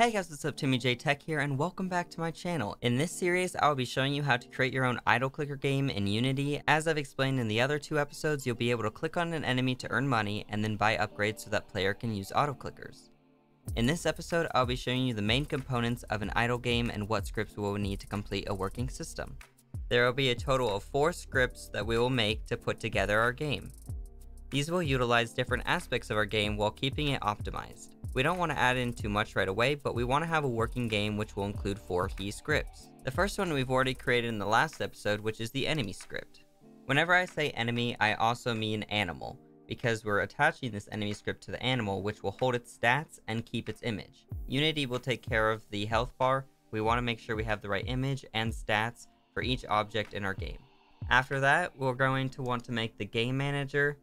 Hey guys, what's up? Timmy J Tech here, and welcome back to my channel. In this series, I'll be showing you how to create your own idle clicker game in Unity. As I've explained in the other two episodes, you'll be able to click on an enemy to earn money, and then buy upgrades so that player can use auto clickers. In this episode, I'll be showing you the main components of an idle game and what scripts we will need to complete a working system. There will be a total of 4 scripts that we will make to put together our game. These will utilize different aspects of our game while keeping it optimized. We don't want to add in too much right away, but we want to have a working game which will include four key scripts. The first one we've already created in the last episode, which is the enemy script. Whenever I say enemy, I also mean animal, because we're attaching this enemy script to the animal, which will hold its stats and keep its image. Unity will take care of the health bar. We want to make sure we have the right image and stats for each object in our game. After that, we're going to want to make the game manager,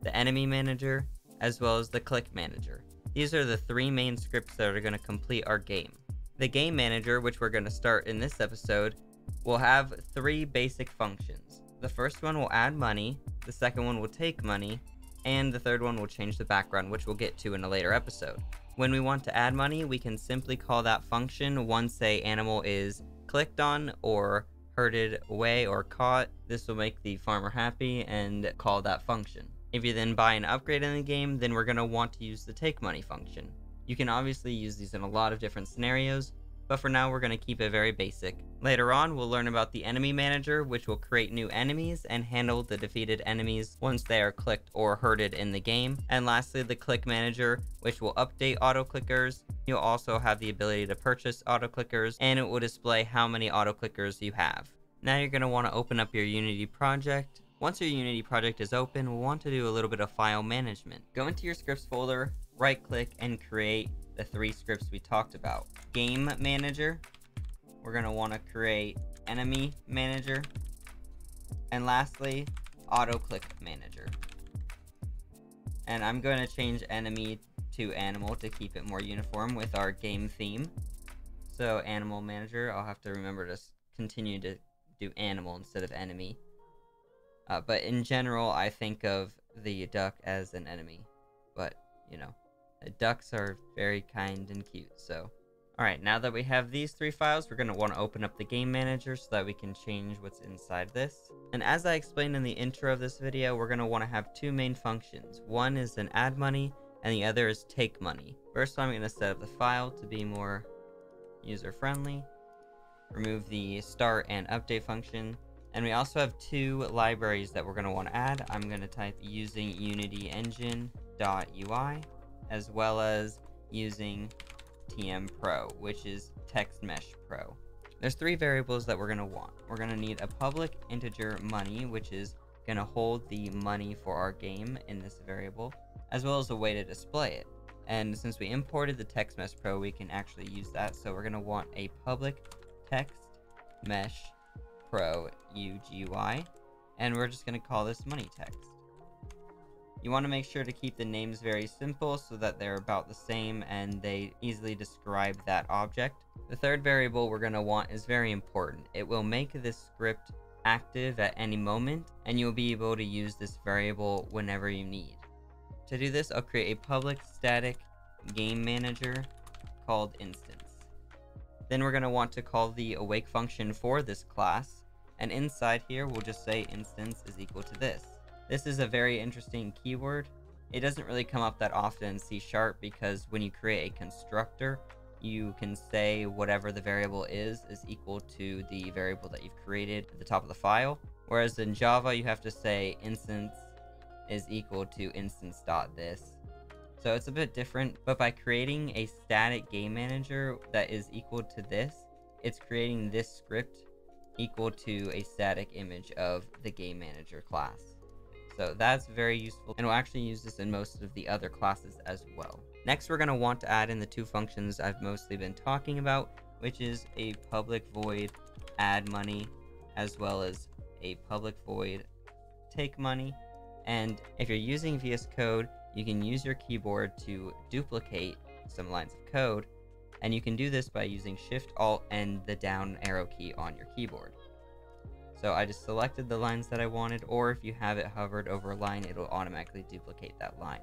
the enemy manager, as well as the click manager. These are the three main scripts that are going to complete our game. The game manager, which we're going to start in this episode, will have three basic functions. The first one will add money, the second one will take money, and the third one will change the background, which we'll get to in a later episode. When we want to add money, we can simply call that function once a animal is clicked on or herded away or caught. This will make the farmer happy and call that function. If you then buy an upgrade in the game, then we're going to want to use the take money function. You can obviously use these in a lot of different scenarios, but for now we're going to keep it very basic. Later on, we'll learn about the enemy manager, which will create new enemies and handle the defeated enemies once they are clicked or herded in the game. And lastly, the click manager, which will update auto clickers. You'll also have the ability to purchase auto clickers, and it will display how many auto clickers you have. Now you're going to want to open up your Unity project once your Unity project is open, we'll want to do a little bit of file management. Go into your scripts folder, right click, and create the three scripts we talked about. Game Manager, we're going to want to create Enemy Manager, and lastly, Auto Click Manager. And I'm going to change Enemy to Animal to keep it more uniform with our game theme. So Animal Manager, I'll have to remember to continue to do Animal instead of Enemy. Uh, but in general, I think of the duck as an enemy. But, you know, ducks are very kind and cute, so... Alright, now that we have these three files, we're going to want to open up the game manager so that we can change what's inside this. And as I explained in the intro of this video, we're going to want to have two main functions. One is an add money, and the other is take money. First, I'm going to set up the file to be more user-friendly. Remove the start and update function. And we also have two libraries that we're going to want to add. I'm going to type using Unity Engine.ui as well as using TM Pro, which is Text Mesh Pro. There's three variables that we're going to want. We're going to need a public integer money, which is going to hold the money for our game in this variable, as well as a way to display it. And since we imported the Text Mesh Pro, we can actually use that. So we're going to want a public text mesh pro UGUI, and we're just going to call this money text. You want to make sure to keep the names very simple so that they're about the same and they easily describe that object. The third variable we're going to want is very important. It will make this script active at any moment and you'll be able to use this variable whenever you need. To do this, I'll create a public static game manager called instance. Then we're going to want to call the awake function for this class and inside here, we'll just say instance is equal to this. This is a very interesting keyword. It doesn't really come up that often in C Sharp because when you create a constructor, you can say whatever the variable is is equal to the variable that you've created at the top of the file. Whereas in Java, you have to say instance is equal to instance dot this. So it's a bit different, but by creating a static game manager that is equal to this, it's creating this script equal to a static image of the game manager class. So that's very useful, and we'll actually use this in most of the other classes as well. Next, we're going to want to add in the two functions I've mostly been talking about, which is a public void add money, as well as a public void take money. And if you're using VS Code, you can use your keyboard to duplicate some lines of code and you can do this by using Shift Alt and the down arrow key on your keyboard. So I just selected the lines that I wanted, or if you have it hovered over a line, it'll automatically duplicate that line.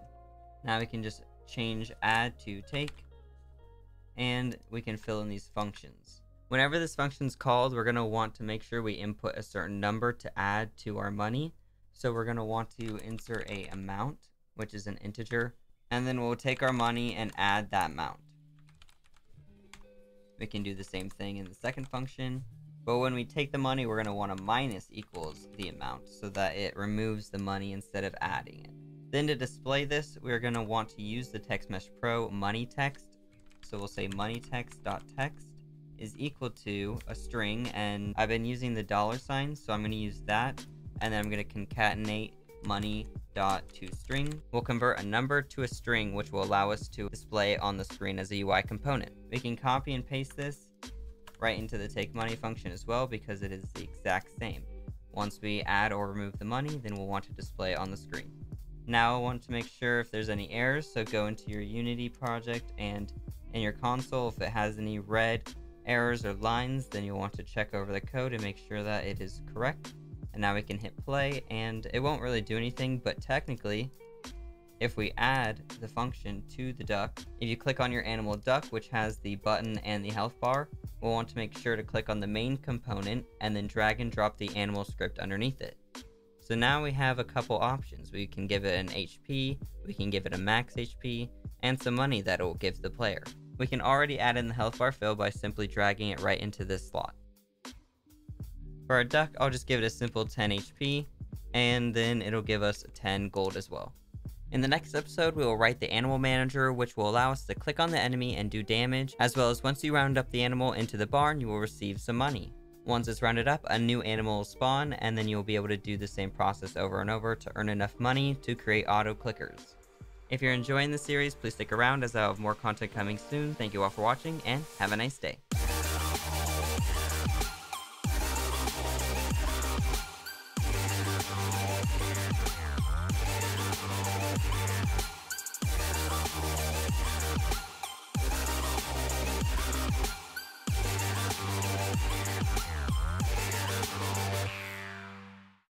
Now we can just change add to take, and we can fill in these functions. Whenever this function is called, we're going to want to make sure we input a certain number to add to our money. So we're going to want to insert a amount, which is an integer, and then we'll take our money and add that amount. We can do the same thing in the second function, but when we take the money, we're going to want to minus equals the amount so that it removes the money instead of adding it. Then to display this, we're going to want to use the TextMesh Pro money text. So we'll say money text.text is equal to a string, and I've been using the dollar sign, so I'm going to use that, and then I'm going to concatenate money dot to string. We'll convert a number to a string, which will allow us to display on the screen as a UI component. We can copy and paste this right into the take money function as well because it is the exact same. Once we add or remove the money, then we'll want to display on the screen. Now I want to make sure if there's any errors, so go into your Unity project and in your console, if it has any red errors or lines, then you'll want to check over the code and make sure that it is correct. And now we can hit play and it won't really do anything, but technically, if we add the function to the duck, if you click on your animal duck, which has the button and the health bar, we'll want to make sure to click on the main component and then drag and drop the animal script underneath it. So now we have a couple options. We can give it an HP, we can give it a max HP, and some money that it will give the player. We can already add in the health bar fill by simply dragging it right into this slot. For our duck, I'll just give it a simple 10 HP, and then it'll give us 10 gold as well. In the next episode, we will write the animal manager, which will allow us to click on the enemy and do damage, as well as once you round up the animal into the barn, you will receive some money. Once it's rounded up, a new animal will spawn, and then you'll be able to do the same process over and over to earn enough money to create auto clickers. If you're enjoying the series, please stick around as I have more content coming soon. Thank you all for watching, and have a nice day.